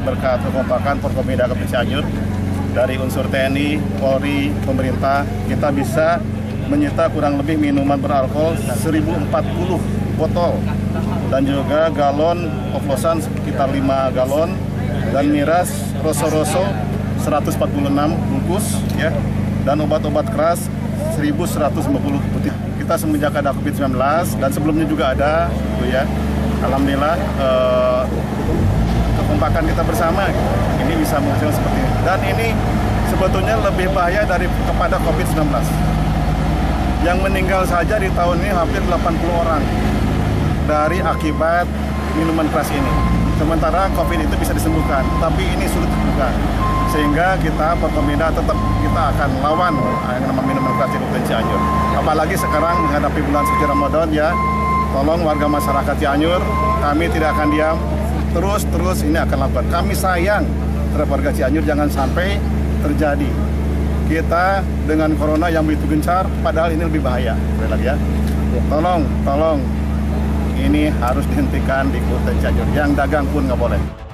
berkat kekompakan Forkominda Kabupaten Cianjur dari unsur TNI, Polri, pemerintah, kita bisa menyita kurang lebih minuman beralkohol 1040 botol dan juga galon oplosan sekitar 5 galon dan miras roso-roso 146 bungkus ya dan obat-obat keras 1150 putih. Kita semenjak ada Covid-19 dan sebelumnya juga ada gitu ya. Alhamdulillah eh, kekompakan kita bersama ini bisa menghasilkan seperti ini. Dan ini sebetulnya lebih bahaya dari kepada Covid-19. Yang meninggal saja di tahun ini hampir 80 orang dari akibat minuman keras ini. Sementara COVID itu bisa disembuhkan, tapi ini sulit disembuhkan. Sehingga kita Pertamina tetap kita akan lawan yang namanya minuman keras di Kabupaten Cianjur. Apalagi sekarang menghadapi bulan suci Ramadan ya, tolong warga masyarakat Cianjur, kami tidak akan diam. Terus-terus ini akan lakukan. Kami sayang terhadap warga Cianjur jangan sampai terjadi. Kita dengan corona yang begitu gencar, padahal ini lebih bahaya. Sekali lagi ya. Tolong, tolong ini harus dihentikan di Kabupaten Cianjur. Yang dagang pun nggak boleh.